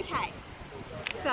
Okay. So